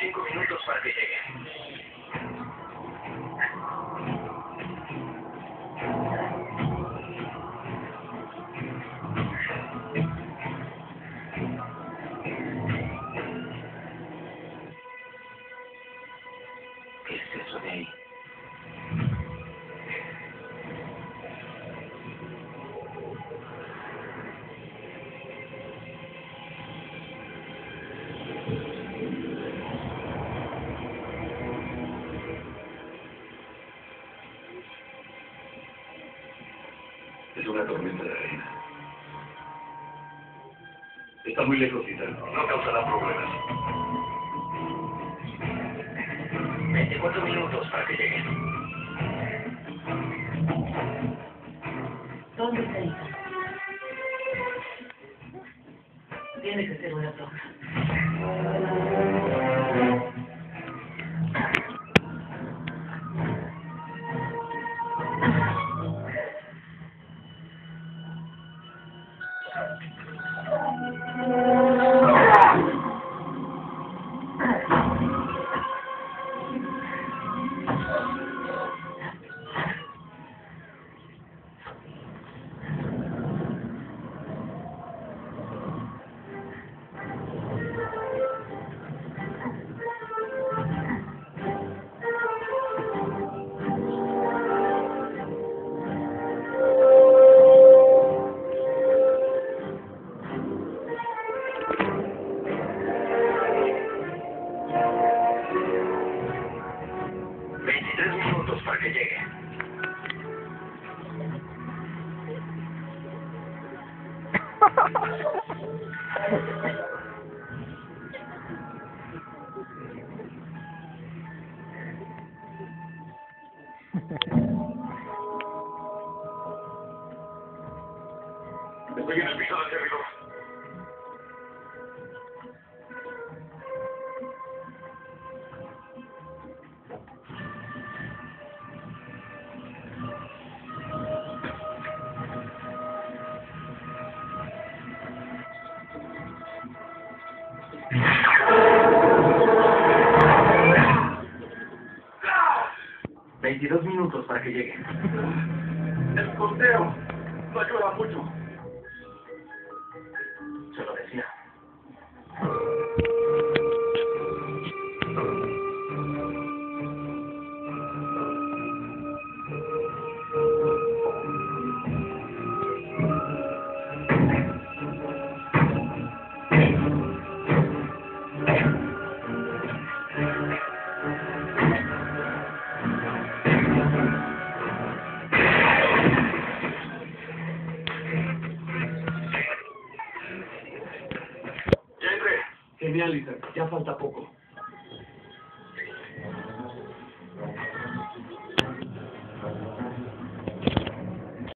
cinco minutos para que llegue. ¿Qué es eso de ahí? es una tormenta de arena. Está muy lejos, No causará problemas. 24 minutos para que lleguen. ¿Dónde está Ita? Tiene que ser una toca. 23 minutos para que llegue. Estoy en el piso de. 22 minutos para que lleguen. El conteo no ayuda mucho. Genial, Lisa. Ya falta poco.